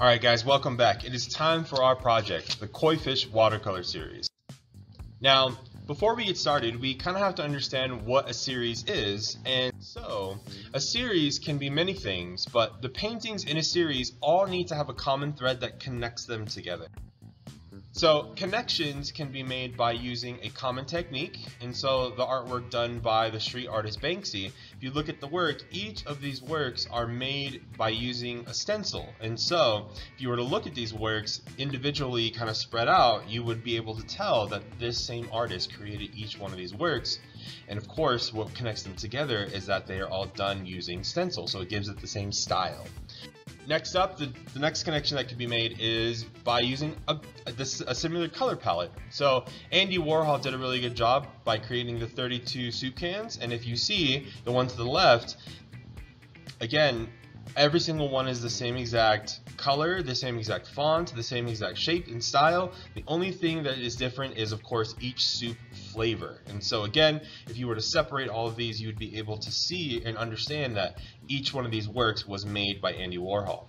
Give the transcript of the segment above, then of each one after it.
Alright guys, welcome back. It is time for our project, the Koi Fish Watercolor Series. Now, before we get started, we kind of have to understand what a series is, and so, a series can be many things, but the paintings in a series all need to have a common thread that connects them together. So connections can be made by using a common technique, and so the artwork done by the street artist Banksy, if you look at the work, each of these works are made by using a stencil, and so if you were to look at these works individually kind of spread out, you would be able to tell that this same artist created each one of these works, and of course what connects them together is that they are all done using stencil, so it gives it the same style. Next up, the, the next connection that could be made is by using a, a, this, a similar color palette. So Andy Warhol did a really good job by creating the 32 soup cans, and if you see the one to the left, again, every single one is the same exact color, the same exact font, the same exact shape and style. The only thing that is different is, of course, each soup flavor. And so again, if you were to separate all of these, you'd be able to see and understand that each one of these works was made by Andy Warhol.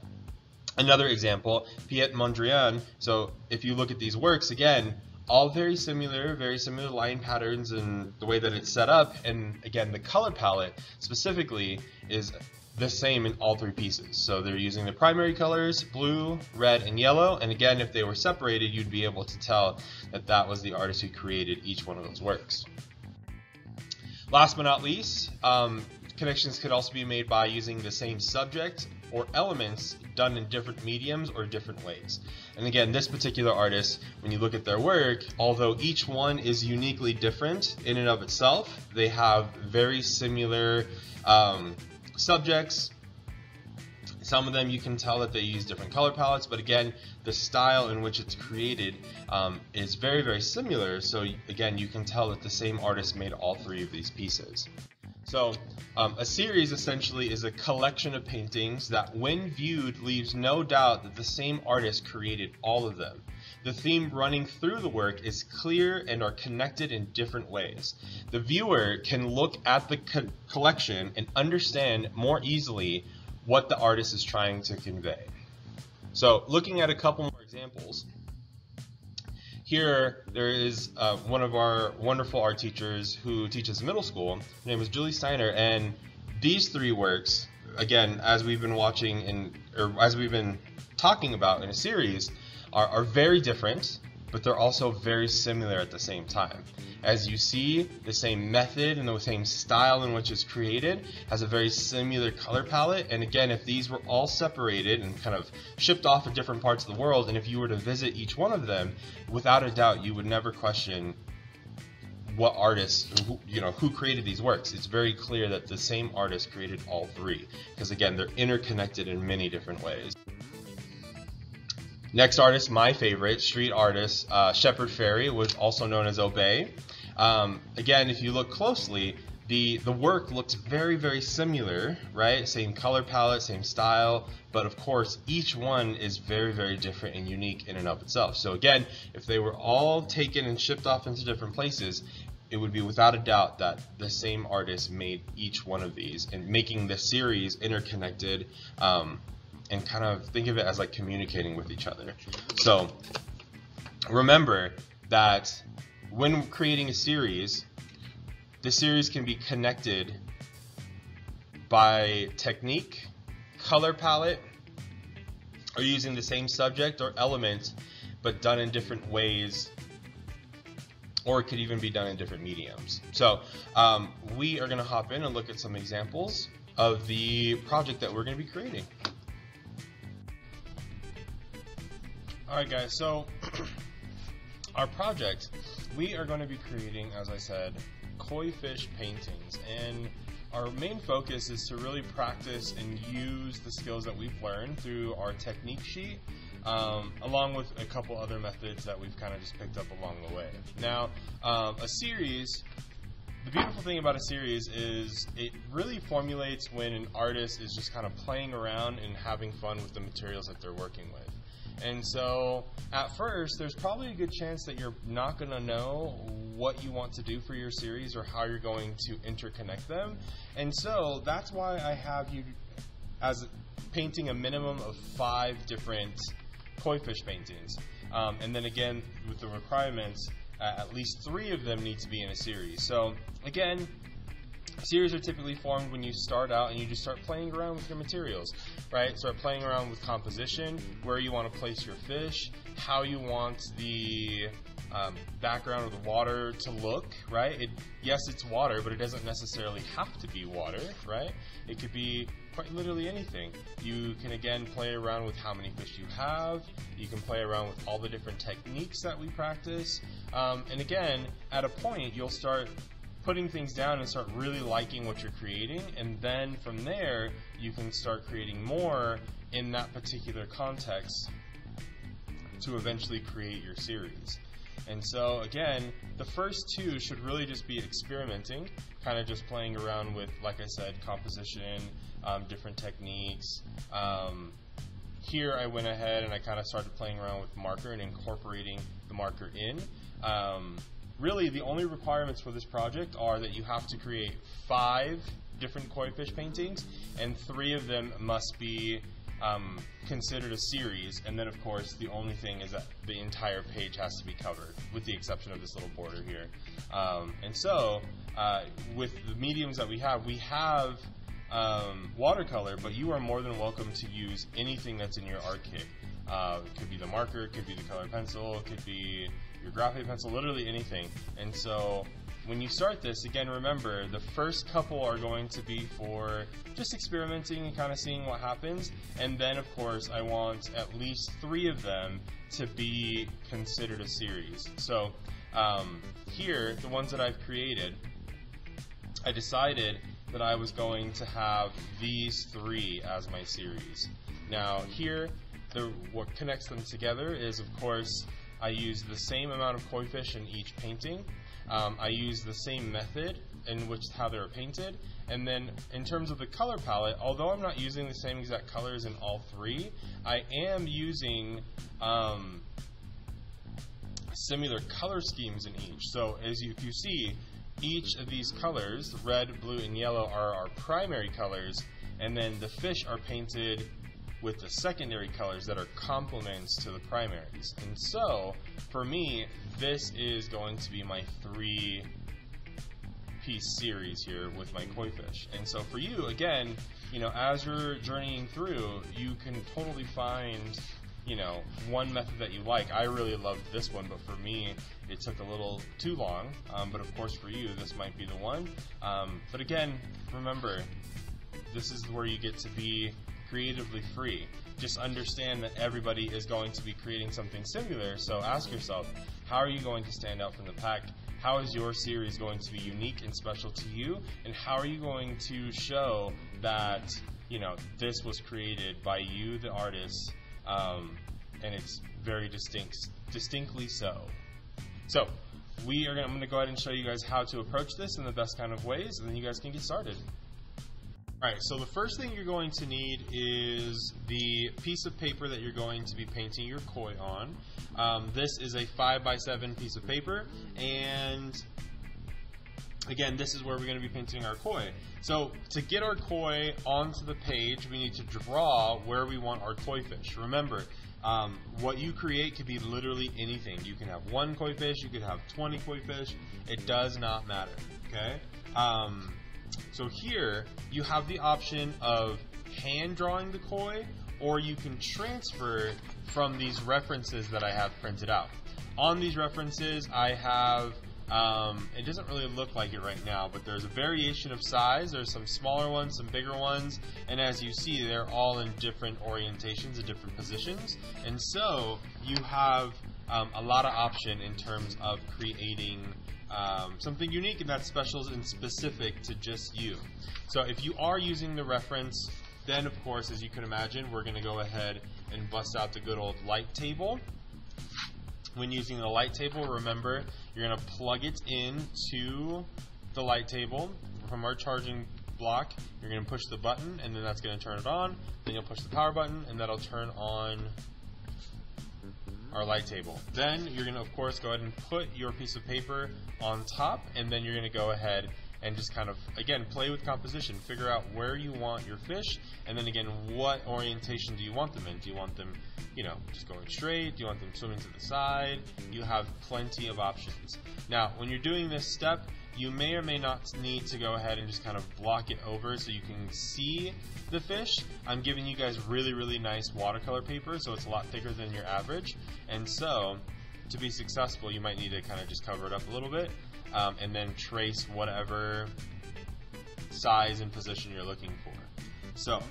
Another example, Piet Mondrian. So if you look at these works, again, all very similar, very similar line patterns and the way that it's set up. And again, the color palette specifically is the same in all three pieces. So they're using the primary colors, blue, red, and yellow. And again, if they were separated, you'd be able to tell that that was the artist who created each one of those works. Last but not least, um, connections could also be made by using the same subject or elements done in different mediums or different ways. And again, this particular artist, when you look at their work, although each one is uniquely different in and of itself, they have very similar um, subjects. Some of them you can tell that they use different color palettes, but again, the style in which it's created um, is very, very similar. So again, you can tell that the same artist made all three of these pieces. So um, a series essentially is a collection of paintings that when viewed leaves no doubt that the same artist created all of them. The theme running through the work is clear and are connected in different ways. The viewer can look at the co collection and understand more easily what the artist is trying to convey. So looking at a couple more examples, here there is uh, one of our wonderful art teachers who teaches middle school. Her name is Julie Steiner, and these three works, again, as we've been watching in, or as we've been talking about in a series, are, are very different, but they're also very similar at the same time. As you see, the same method and the same style in which it's created has a very similar color palette. And again, if these were all separated and kind of shipped off to different parts of the world, and if you were to visit each one of them, without a doubt, you would never question what artist, who, you know, who created these works. It's very clear that the same artist created all three, because again, they're interconnected in many different ways. Next artist, my favorite, street artist, uh, Shepard Fairey, was also known as Obey. Um, again, if you look closely, the, the work looks very, very similar, right? Same color palette, same style, but of course, each one is very, very different and unique in and of itself. So again, if they were all taken and shipped off into different places, it would be without a doubt that the same artist made each one of these and making the series interconnected um, and kind of think of it as like communicating with each other. So remember that when creating a series, the series can be connected by technique, color palette, or using the same subject or element but done in different ways or it could even be done in different mediums. So um, we are going to hop in and look at some examples of the project that we're going to be creating. Alright guys, so our project, we are going to be creating, as I said, koi fish paintings and our main focus is to really practice and use the skills that we've learned through our technique sheet um, along with a couple other methods that we've kind of just picked up along the way. Now, um, a series the beautiful thing about a series is it really formulates when an artist is just kind of playing around and having fun with the materials that they're working with. And so at first, there's probably a good chance that you're not going to know what you want to do for your series or how you're going to interconnect them. And so that's why I have you as painting a minimum of five different koi fish paintings. Um, and then again, with the requirements, uh, at least three of them need to be in a series. So again, series are typically formed when you start out and you just start playing around with your materials, right? Start playing around with composition, where you want to place your fish, how you want the um, background of the water to look, right? It, yes, it's water, but it doesn't necessarily have to be water, right? It could be quite literally anything. You can again play around with how many fish you have. You can play around with all the different techniques that we practice. Um, and again, at a point, you'll start putting things down and start really liking what you're creating. And then from there, you can start creating more in that particular context to eventually create your series. And so again, the first two should really just be experimenting, kind of just playing around with, like I said, composition, um, different techniques. Um, here I went ahead and I kind of started playing around with marker and incorporating the marker in. Um, really, the only requirements for this project are that you have to create five different koi fish paintings, and three of them must be um, considered a series, and then of course the only thing is that the entire page has to be covered, with the exception of this little border here. Um, and so, uh, with the mediums that we have, we have um, watercolor, but you are more than welcome to use anything that's in your art kit. Uh, it could be the marker, it could be the colored pencil, it could be your graphite pencil, literally anything. And so when you start this, again, remember the first couple are going to be for just experimenting and kind of seeing what happens. And then, of course, I want at least three of them to be considered a series. So um, here, the ones that I've created, I decided that I was going to have these three as my series. Now, here, the, what connects them together is, of course, I use the same amount of koi fish in each painting. Um, I use the same method in which how they're painted. And then in terms of the color palette, although I'm not using the same exact colors in all three, I am using um, similar color schemes in each. So as you, you see, each of these colors, red, blue, and yellow, are our primary colors, and then the fish are painted with the secondary colors that are complements to the primaries. And so, for me, this is going to be my three piece series here with my koi fish. And so for you, again, you know, as you're journeying through, you can totally find, you know, one method that you like. I really loved this one, but for me, it took a little too long. Um, but of course, for you, this might be the one. Um, but again, remember, this is where you get to be creatively free. Just understand that everybody is going to be creating something similar, so ask yourself, how are you going to stand out from the pack? How is your series going to be unique and special to you? And how are you going to show that, you know, this was created by you, the artist, um, and it's very distinct, distinctly so. So, we are gonna, I'm going to go ahead and show you guys how to approach this in the best kind of ways, and then you guys can get started. Alright, so the first thing you're going to need is the piece of paper that you're going to be painting your koi on. Um, this is a 5 by 7 piece of paper, and again, this is where we're going to be painting our koi. So to get our koi onto the page, we need to draw where we want our koi fish. Remember, um, what you create could be literally anything. You can have one koi fish, you could have 20 koi fish, it does not matter, okay? Um, so here, you have the option of hand drawing the koi, or you can transfer from these references that I have printed out. On these references, I have, um, it doesn't really look like it right now, but there's a variation of size. There's some smaller ones, some bigger ones, and as you see, they're all in different orientations and different positions. And so, you have um, a lot of option in terms of creating um, something unique and that's special and specific to just you. So if you are using the reference, then of course, as you can imagine, we're going to go ahead and bust out the good old light table. When using the light table, remember, you're going to plug it into the light table from our charging block. You're going to push the button, and then that's going to turn it on. Then you'll push the power button, and that'll turn on our light table. Then you're going to, of course, go ahead and put your piece of paper on top, and then you're going to go ahead and just kind of, again, play with composition. Figure out where you want your fish, and then again, what orientation do you want them in? Do you want them, you know, just going straight? Do you want them swimming to the side? You have plenty of options. Now, when you're doing this step, you may or may not need to go ahead and just kind of block it over so you can see the fish. I'm giving you guys really, really nice watercolor paper, so it's a lot thicker than your average. And so, to be successful, you might need to kind of just cover it up a little bit um, and then trace whatever size and position you're looking for. So,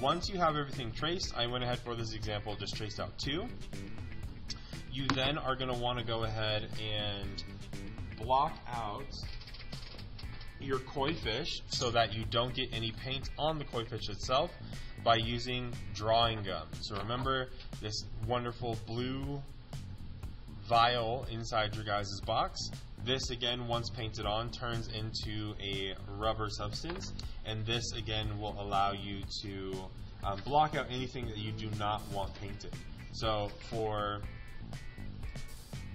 once you have everything traced, I went ahead for this example, just traced out two. You then are going to want to go ahead and block out your koi fish so that you don't get any paint on the koi fish itself by using drawing gum. So remember this wonderful blue vial inside your guys' box. This again, once painted on, turns into a rubber substance, and this again will allow you to um, block out anything that you do not want painted. So for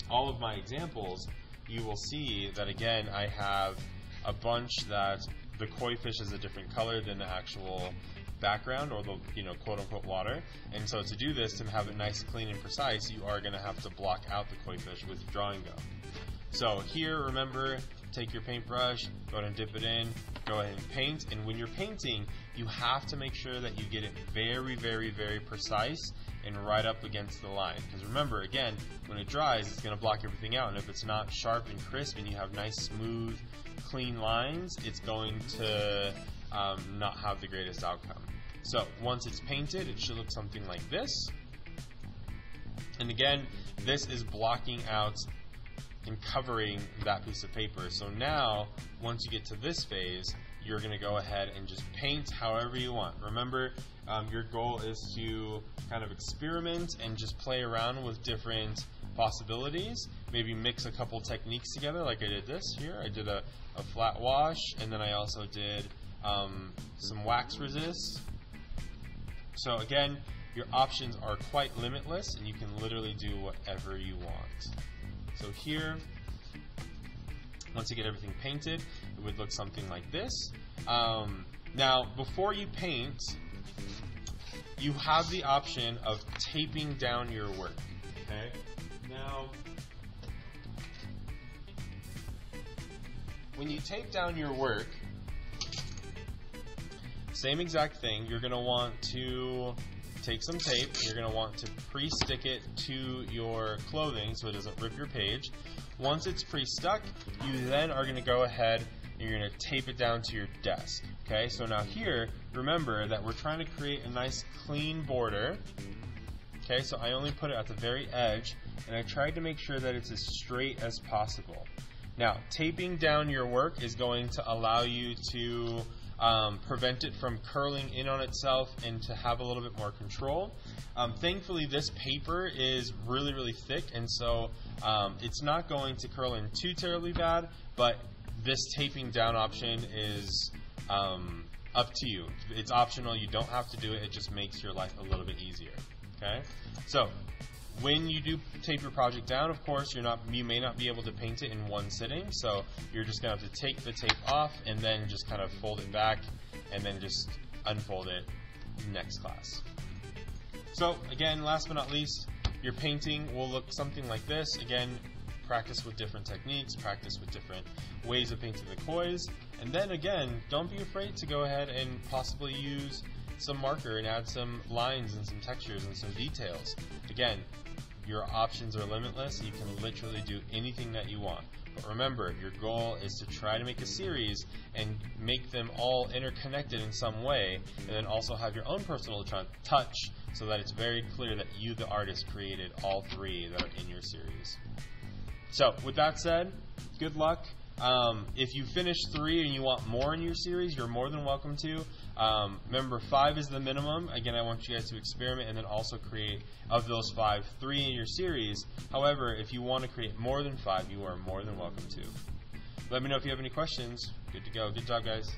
all of my examples, you will see that again I have a bunch that the koi fish is a different color than the actual background or the you know quote unquote water. And so to do this, to have it nice, clean, and precise, you are going to have to block out the koi fish with drawing gum. So here, remember, take your paintbrush, go ahead and dip it in, go ahead and paint. And when you're painting, you have to make sure that you get it very, very, very precise and right up against the line. Because remember, again, when it dries, it's going to block everything out. And if it's not sharp and crisp and you have nice, smooth, clean lines, it's going to um, not have the greatest outcome. So once it's painted, it should look something like this. And again, this is blocking out and covering that piece of paper. So now, once you get to this phase, you're going to go ahead and just paint however you want. Remember, um, your goal is to kind of experiment and just play around with different possibilities. Maybe mix a couple techniques together, like I did this here. I did a, a flat wash, and then I also did um, some wax resist. So again, your options are quite limitless, and you can literally do whatever you want. So here, once you get everything painted, it would look something like this. Um, now, before you paint, you have the option of taping down your work. Okay. Now, when you tape down your work, same exact thing. You're going to want to take some tape. You're going to want to pre-stick it to your clothing so it doesn't rip your page. Once it's pre-stuck, you then are going to go ahead and you're going to tape it down to your desk. Okay, so now here, remember that we're trying to create a nice clean border. Okay, so I only put it at the very edge, and I tried to make sure that it's as straight as possible. Now, taping down your work is going to allow you to um, prevent it from curling in on itself and to have a little bit more control. Um, thankfully, this paper is really, really thick, and so um, it's not going to curl in too terribly bad, but this taping down option is um, up to you. It's optional. You don't have to do it. It just makes your life a little bit easier. Okay? So, when you do tape your project down, of course, you're not you may not be able to paint it in one sitting, so you're just gonna have to take the tape off and then just kind of fold it back and then just unfold it next class. So again, last but not least, your painting will look something like this. Again, practice with different techniques, practice with different ways of painting the kois, and then again, don't be afraid to go ahead and possibly use some marker and add some lines and some textures and some details. Again, your options are limitless. You can literally do anything that you want. But remember, your goal is to try to make a series and make them all interconnected in some way, and then also have your own personal touch so that it's very clear that you, the artist, created all three that are in your series. So, with that said, good luck. Um, if you finish three and you want more in your series, you're more than welcome to. Um, remember, five is the minimum. Again, I want you guys to experiment and then also create, of those five, three in your series. However, if you want to create more than five, you are more than welcome to. Let me know if you have any questions. Good to go. Good job, guys.